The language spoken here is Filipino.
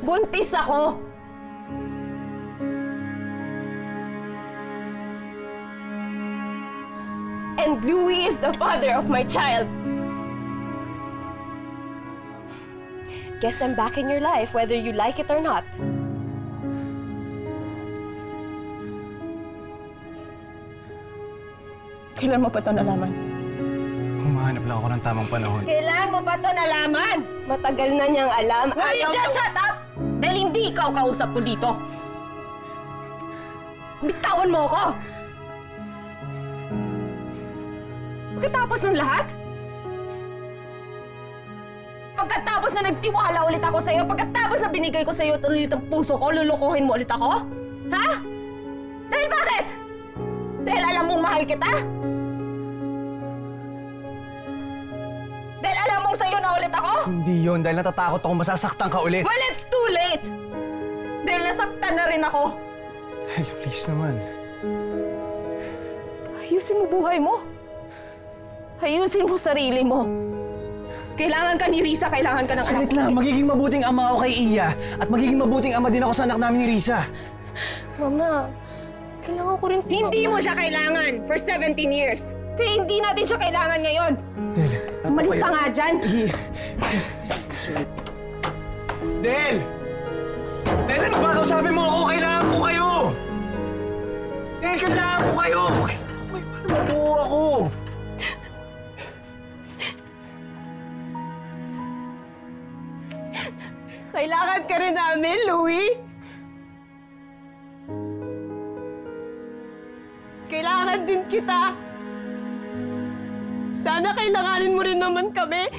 Buntis ako! And Louis is the father of my child. Guess I'm back in your life, whether you like it or not. Kailan mo pa ito nalaman? Humahanap lang ako ng tamang panahon. Kailan mo pa ito nalaman? Matagal na niyang alam. Will you just shut up? Dahil hindi ikaw kausap ko dito. Bitawan mo ako! Pagkatapos ng lahat? Pagkatapos na nagtiwala ulit ako sa'yo, pagkatapos na binigay ko sa'yo ito ulit ang puso ko, lulukuhin mo ulit ako? Ha? Dahil bakit? Dahil alam mong mahal kita? Dahil Hindi yun, dahil natatakot ako masasaktan ka ulit. Well, it's too late! Dahil nasaktan na rin ako. Dahil please naman. Ayusin mo buhay mo. Ayusin mo sarili mo. Kailangan ka ni Risa, kailangan ka ng Saglit anak. lang, magiging mabuting ama ako kay Iya. At magiging mabuting ama din ako sa anak namin ni Risa. Mama, kailangan ko rin si Hindi mo siya kailangan for 17 years. Kaya hindi natin siya kailangan ngayon. Del, Umalis ka nga dyan. Del! Del, ano ba? Kausapin mo ako. Kailangan ko kayo. Del, kailangan ko kayo. Okay, okay, paano mabuo ako? Kailangan ka rin namin, Louie. Kailangan din kita. Sana kailanganin mo rin naman kami.